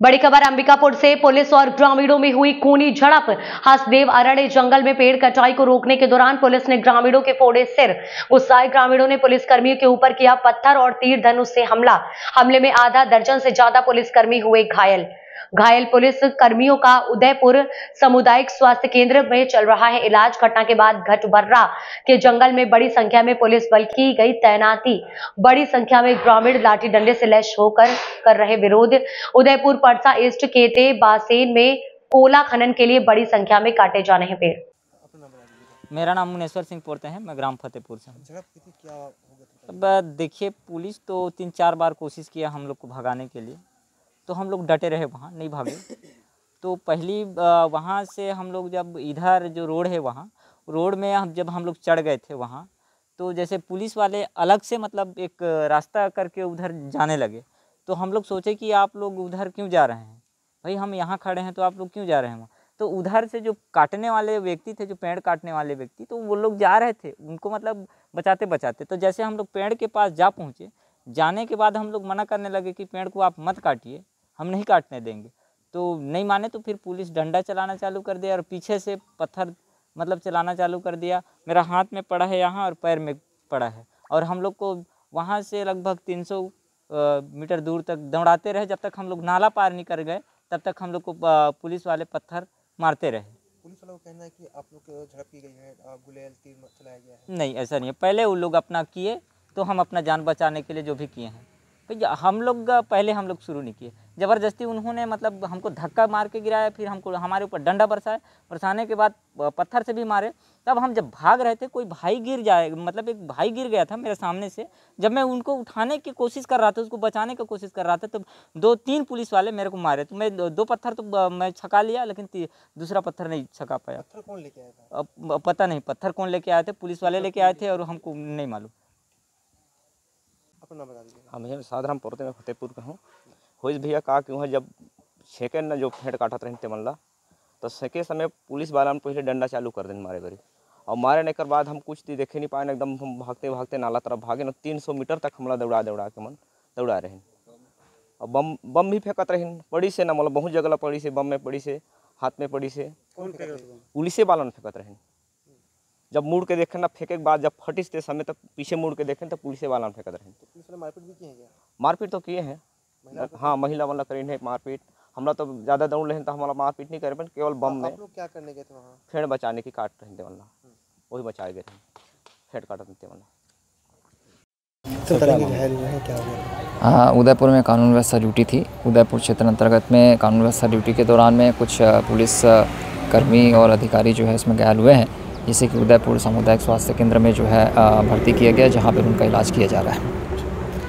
बड़ी खबर अंबिकापुर से, पुलिस और ग्रामीणों में हुई खूनी झड़प। हसदेव अरण्य जंगल में पेड़ कटाई को रोकने के दौरान पुलिस ने ग्रामीणों के फोड़े सिर। गुस्साए ग्रामीणों ने पुलिसकर्मियों के ऊपर किया पत्थर और तीर धनुष से हमला। हमले में आधा दर्जन से ज़्यादा पुलिसकर्मी हुए घायल। घायल पुलिस कर्मियों का उदयपुर सामुदायिक स्वास्थ्य केंद्र में चल रहा है इलाज। घटना के बाद घटबर्रा के जंगल में बड़ी संख्या में पुलिस बल की गई तैनाती। बड़ी संख्या में ग्रामीण लाठी डंडे से लैश होकर कर रहे विरोध। उदयपुर परसा ईस्ट केते बासेन में कोला खनन के लिए बड़ी संख्या में काटे जाने हैं पेड़। मेरा नाम मुनेश्वर सिंह पोरते हैं मैं ग्राम फतेहपुर से हूँ। देखिए पुलिस तो तीन चार बार कोशिश किया हम लोग को भगाने के लिए। तो हम लोग डटे रहे वहाँ नहीं भागे। तो पहली वहाँ से हम लोग जब इधर जो रोड है वहाँ रोड में हम जब हम लोग चढ़ गए थे वहाँ तो जैसे पुलिस वाले अलग से मतलब एक रास्ता करके उधर जाने लगे। तो हम लोग सोचे कि आप लोग उधर क्यों जा रहे हैं? भाई हम यहाँ खड़े हैं तो आप लोग क्यों जा रहे हैं वहाँ? तो उधर से जो काटने वाले व्यक्ति थे जो पेड़ काटने वाले व्यक्ति तो वो लोग जा रहे थे। उनको मतलब बचाते बचाते तो जैसे हम लोग पेड़ के पास जा पहुँचे जाने के बाद हम लोग मना करने लगे कि पेड़ को आप मत काटिए। हम नहीं काटने देंगे। तो नहीं माने तो फिर पुलिस डंडा चलाना चालू कर दिया और पीछे से पत्थर मतलब चलाना चालू कर दिया। मेरा हाथ में पड़ा है यहाँ और पैर में पड़ा है। और हम लोग को वहाँ से लगभग 300 अ, मीटर दूर तक दौड़ाते रहे। जब तक हम लोग नाला पार नहीं कर गए तब तक हम लोग को पुलिस वाले पत्थर मारते रहे। पुलिस वालों का कहना है कि आप लोग झड़प की गई है गुलेल तीर चलाया गया है। नहीं ऐसा नहीं है। पहले वो लोग अपना किए तो हम अपना जान बचाने के लिए जो भी किए हैं। भैया हम लोग पहले हम लोग शुरू नहीं किए। ज़बरदस्ती उन्होंने मतलब हमको धक्का मार के गिराया फिर हमको हमारे ऊपर डंडा बरसाए बरसाने के बाद पत्थर से भी मारे। तब हम जब भाग रहे थे कोई भाई गिर जाए मतलब एक भाई गिर गया था मेरे सामने से जब मैं उनको उठाने की कोशिश कर रहा था उसको बचाने की कोशिश कर रहा था तो दो तीन पुलिस वाले मेरे को मारे। तो मैं दो पत्थर तो मैं छका लिया लेकिन दूसरा पत्थर नहीं छका पाया। पत्थर कौन लेके आया था? पता नहीं पत्थर कौन लेके आए थे पुलिस वाले लेके आए थे और हमको नहीं मालूम। अपना नाम बता दीजिए। हम पड़ते में फतेहपुर का हूँ। होइस भैया का कि वहाँ जब छेके न जो फेंट काटत रही तेमल्ला तो सेके समय पुलिस वाला ने पहले डंडा चालू कर देन मारे बरी। और मारे नहीं कर बाद हम कुछ देखे नहीं पाए न, एकदम हम भागते भागते नाला तरफ़ भागे न तीन सौ मीटर तक हमला दौड़ा दौड़ा के मन दौड़ा रहे और बम बम भी फेंकत रही पड़ी से ना मतलब बहुत जगह पड़ी से बम में पड़ी से हाथ में पड़ी से। पुलिसे वाला ने फेंकत रहे जब मुड़ के देखे ना फेंके के बाद जब फटिस ते समय तक पीछे मुड़ के देखें तो पुलिस वाला ने फेंकत रहे पुलिस वाले मारपीट भी किए मारपीट तो किए हैं। हाँ महिला वाला करी है मारपीट। हमला तो ज़्यादा दौड़ रहे तो हमारा मारपीट नहीं करे पर केवल बम में। लोग क्या करने गए थे वहाँ? फेड़ बचाने की काट रहे थे वाला वही बचाए गए थे। फेड़ काट रहे थे हाँ उदयपुर में कानून व्यवस्था ड्यूटी थी। उदयपुर क्षेत्र अंतर्गत में कानून व्यवस्था ड्यूटी के दौरान में कुछ पुलिस कर्मी और अधिकारी जो है इसमें घायल हुए हैं जिसे कि उदयपुर सामुदायिक स्वास्थ्य केंद्र में जो है भर्ती किया गया जहाँ पर उनका इलाज किया जा रहा है।